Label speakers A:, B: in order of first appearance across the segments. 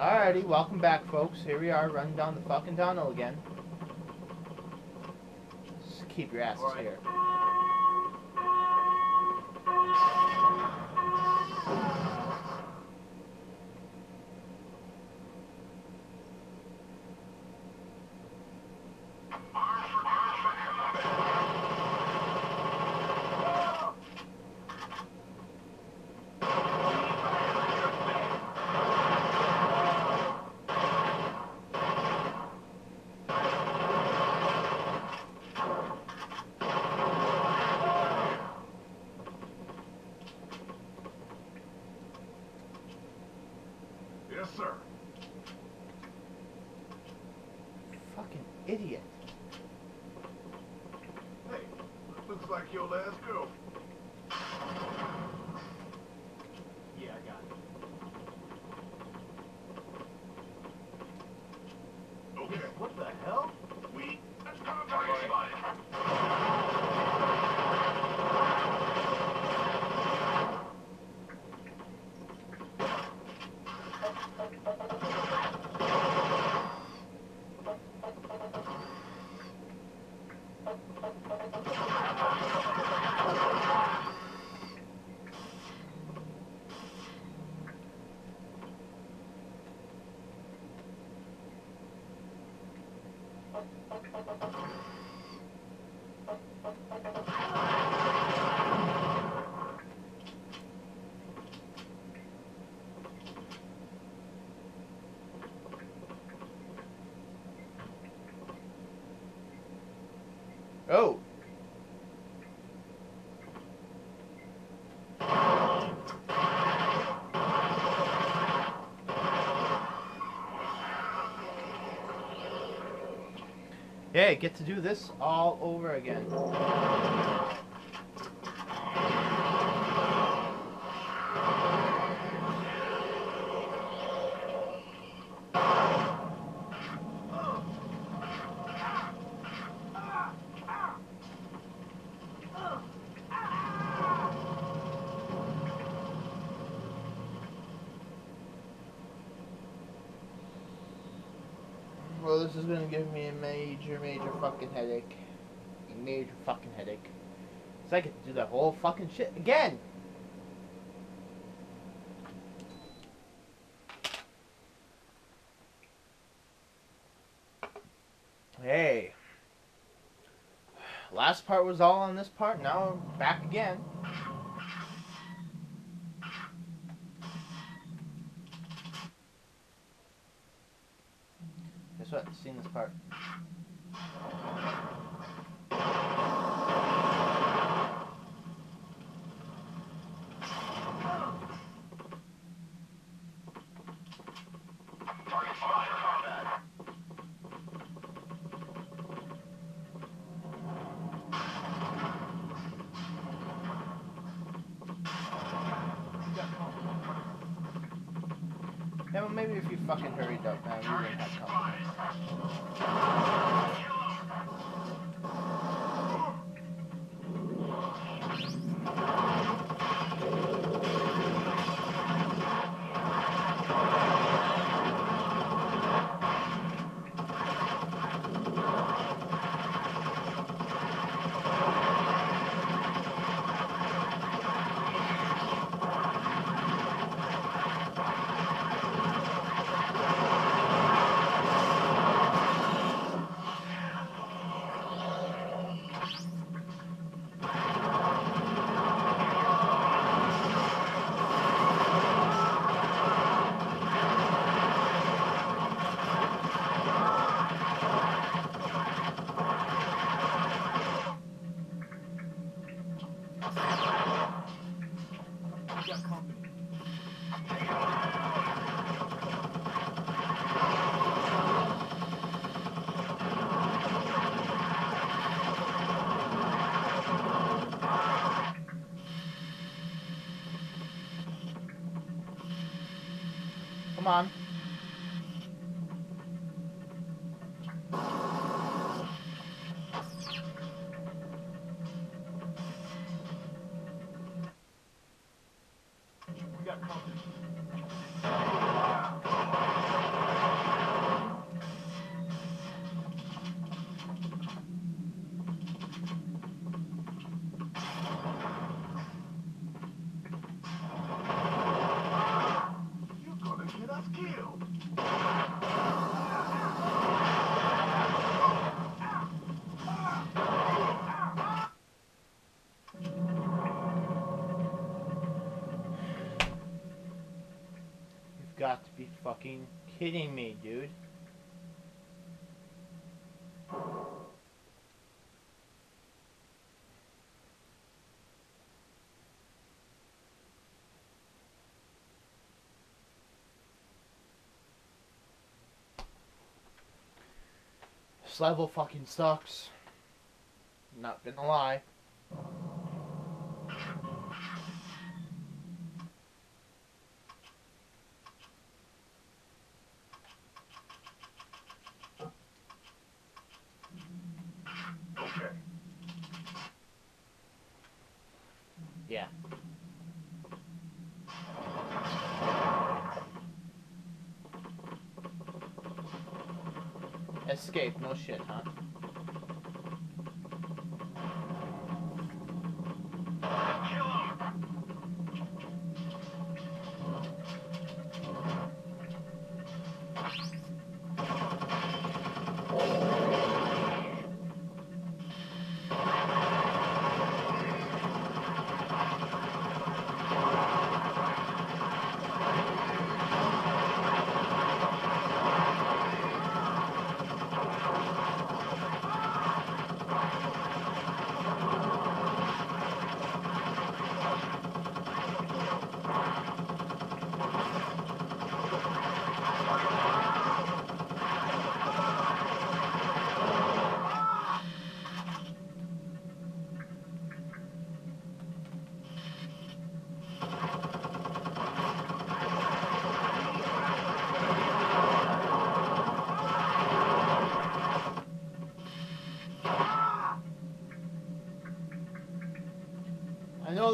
A: Alrighty, welcome back, folks. Here we are, running down the fucking tunnel again. Just keep your asses
B: Alright.
A: here.
C: Yes, sir.
A: Fucking idiot.
C: Hey, looks like your last girl. Thank
A: you. Yeah, get to do this all over again. This is gonna give me a major, major fucking headache. A major fucking headache. So I get to do that whole fucking shit again. Hey. Last part was all on this part, now I'm back again. Guess what? Seen this part.
C: Target spotted. Combat.
A: Yeah, well, maybe if you fucking hurried up, man, we wouldn't have company.
B: We got company.
A: Come on.
B: We got company.
C: Let's kill.
A: You've got to be fucking kidding me, dude. This level fucking sucks. Not gonna lie.
C: Okay.
A: Yeah. Escape, no shit, huh?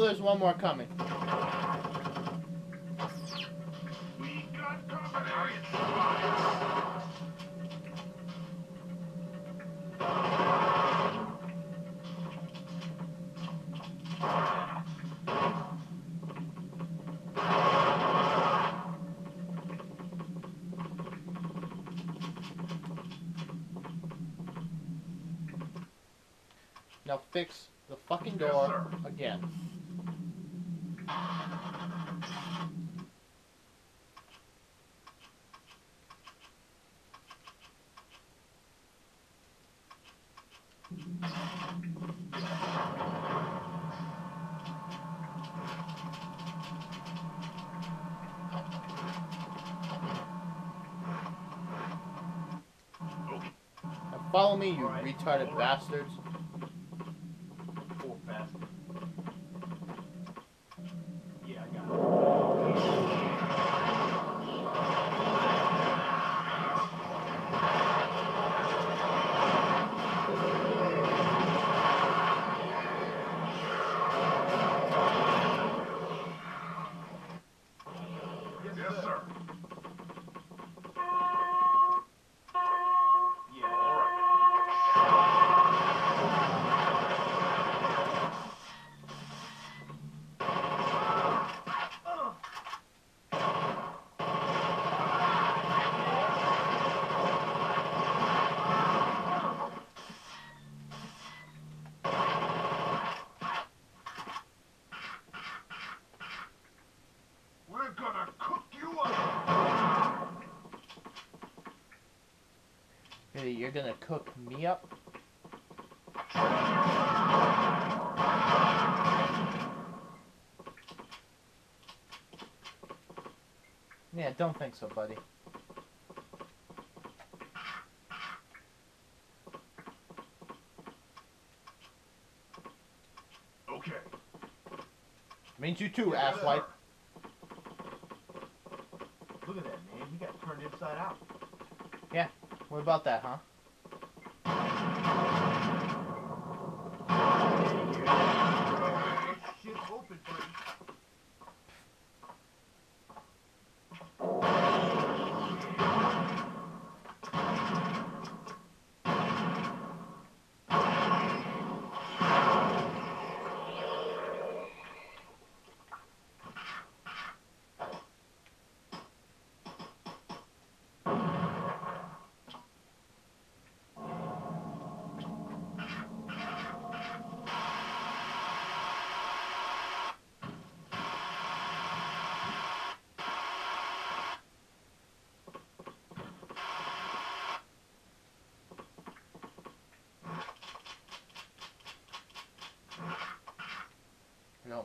A: There's one more coming.
C: We got company.
A: Now fix the fucking door
C: sir.
A: again.
C: Okay.
A: Now follow me, you retarded bastards. You're gonna cook me up? Yeah, don't think so, buddy.
C: Okay.
A: Means you too,
C: Yes,
A: asswipe.
B: Look at that, man. He got turned inside out.
A: What about that, huh?
B: Shit open, buddy.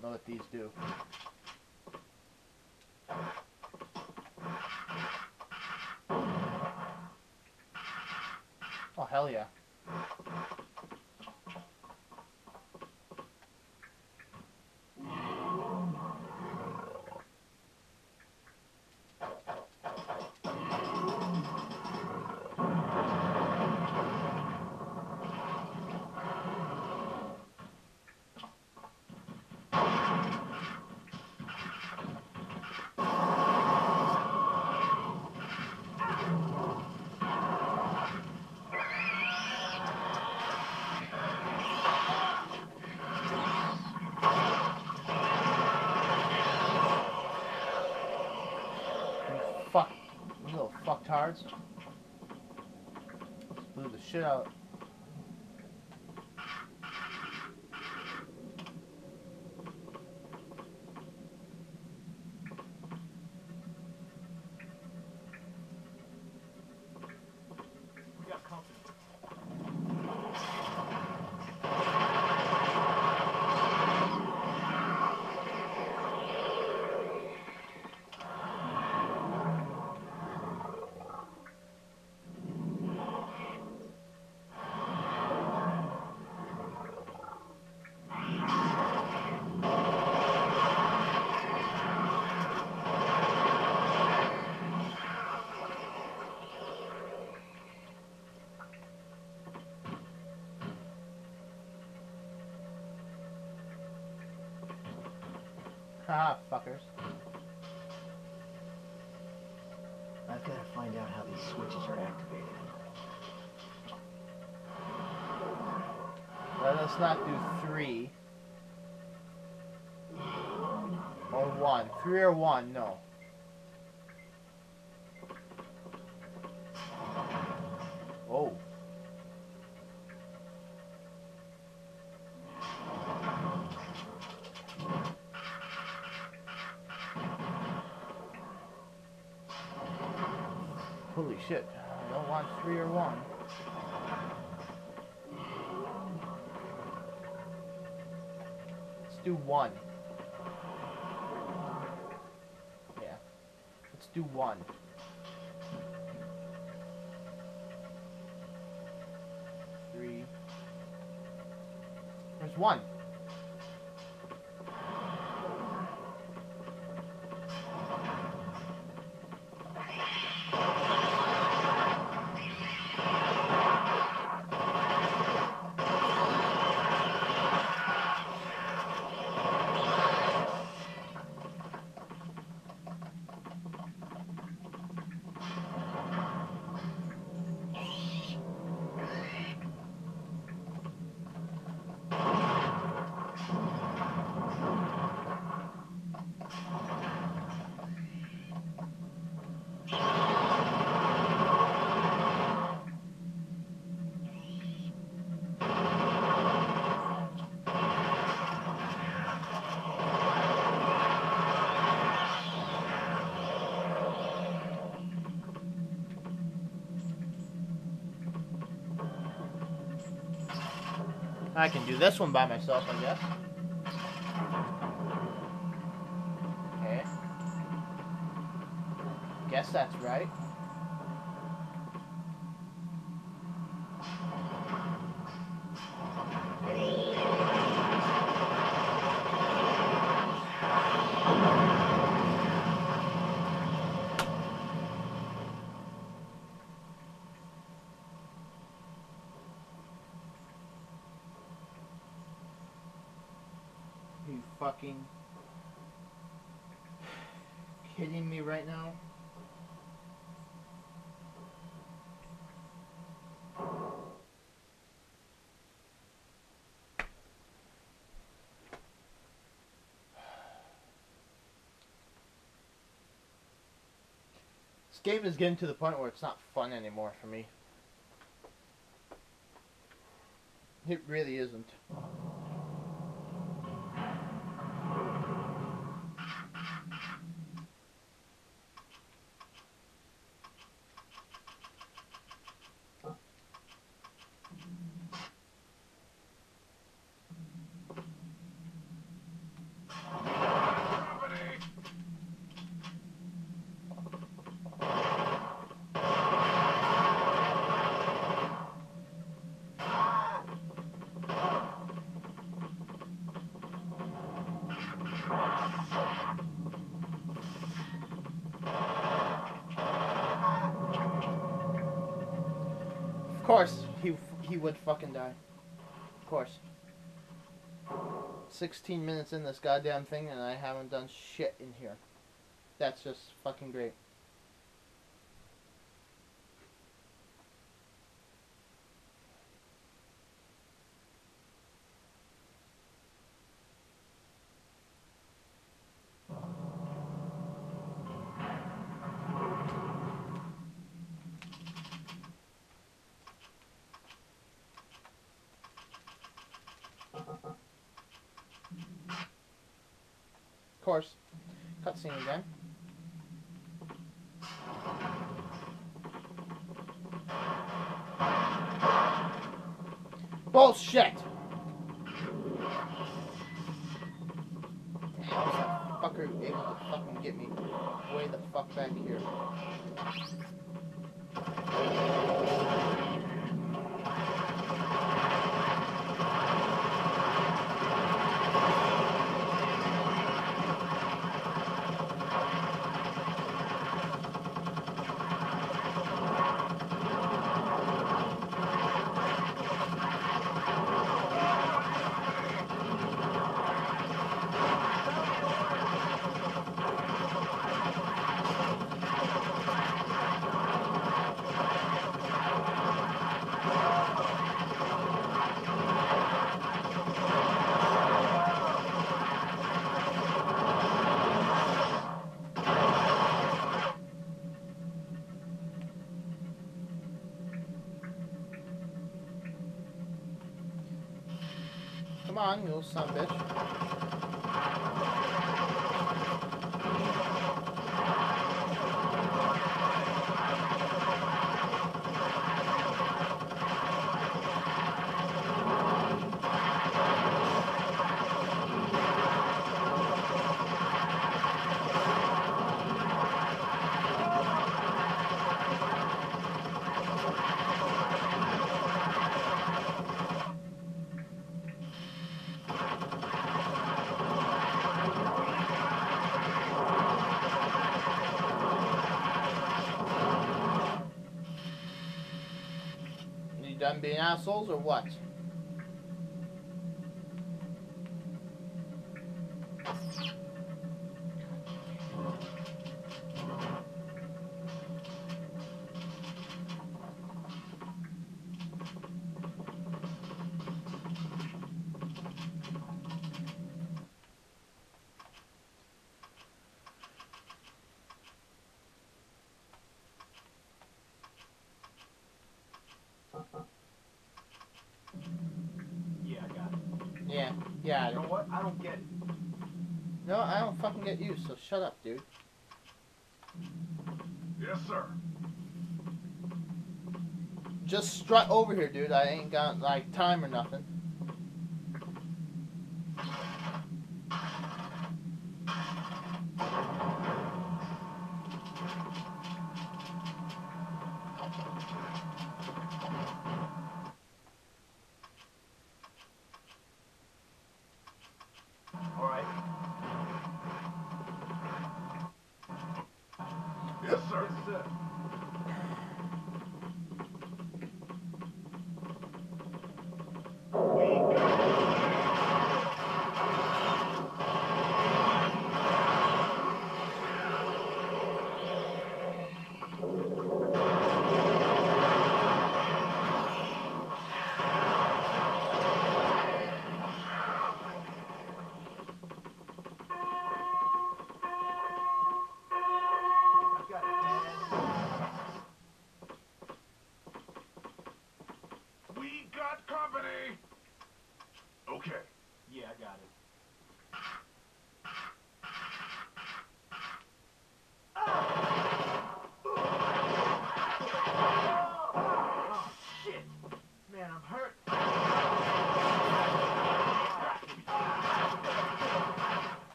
A: What these do. Oh, hell yeah. You fuck, you Just blew the shit out. Haha, fuckers.
B: I've got to find out how these switches are activated.
A: Let us not do three. Or one. Three or one, no. Oh. Holy shit. I don't want three or one. Let's do one. Yeah. Let's do one. Three. There's one. I can do this one by myself, I guess. Okay. Guess that's right. Are you fucking kidding me right now? This game is getting to the point where it's not fun anymore for me. It really isn't. Of course, he he would fucking die. Of course. 16 minutes in this goddamn thing and I haven't done shit in here. That's just fucking great. Of course. Cutscene again. Bullshit! How is that fucker able to fucking get me way the fuck back here? Come on, you little son of a bitch. You done being assholes or what?
B: Yeah, You know what? I don't get it.
A: No, I don't fucking get you, so shut up, dude.
C: Yes, sir.
A: Just strut over here, dude. I ain't got, like, time or nothing.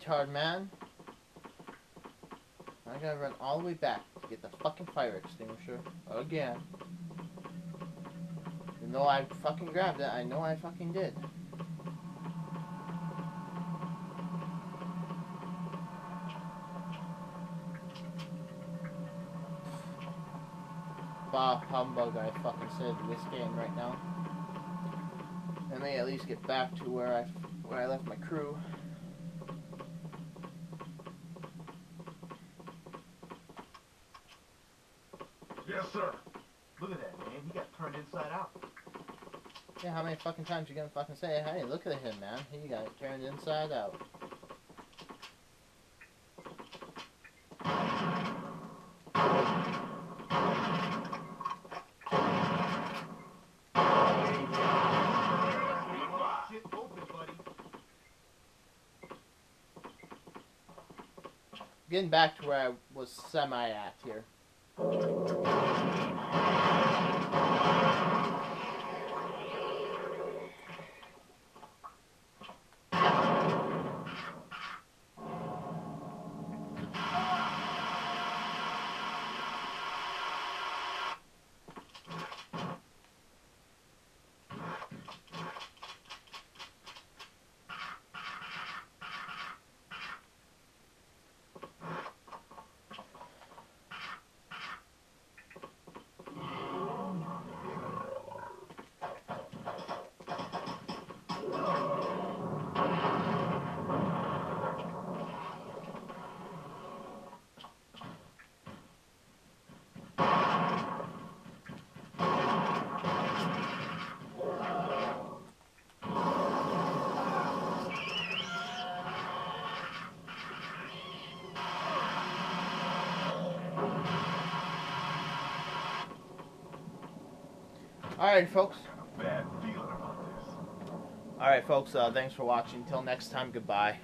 A: Retard man. I gotta run all the way back to get the fucking fire extinguisher again. You're know I fucking grabbed it. I know I fucking did. Bah humbug I fucking said this game right now. I may at least get back to where I where I left my crew.
C: Yes, sir.
B: Look at that, man. He got turned inside out.
A: Yeah, how many fucking times you gonna fucking say, hey, look at him, man. He got it turned inside out. Getting back to where I was semi at here. Alright, folks.
C: Got a bad feeling about this.
A: Alright, folks. Uh, thanks for watching. Till next time, goodbye.